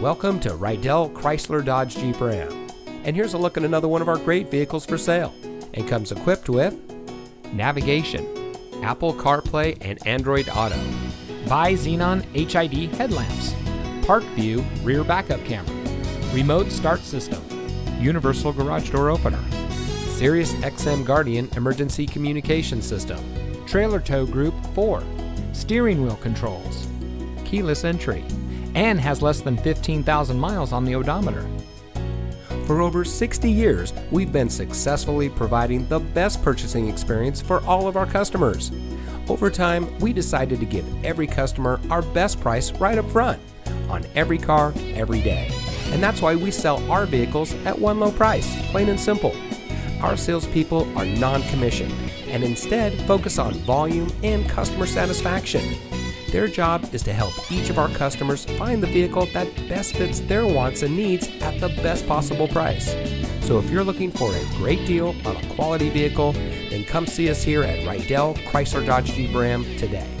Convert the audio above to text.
Welcome to Rydell Chrysler Dodge Jeep Ram. And here's a look at another one of our great vehicles for sale. And comes equipped with navigation, Apple CarPlay and Android Auto, bi-xenon HID headlamps, park view rear backup camera, remote start system, universal garage door opener, Sirius XM Guardian emergency communication system, trailer tow group 4, steering wheel controls, keyless entry, and has less than 15,000 miles on the odometer. For over 60 years, we've been successfully providing the best purchasing experience for all of our customers. Over time, we decided to give every customer our best price right up front on every car, every day. And that's why we sell our vehicles at one low price, plain and simple. Our salespeople are non commissioned and instead focus on volume and customer satisfaction. Their job is to help each of our customers find the vehicle that best fits their wants and needs at the best possible price. So if you're looking for a great deal on a quality vehicle, then come see us here at Rydell Chrysler Dodge Jeep Ram today.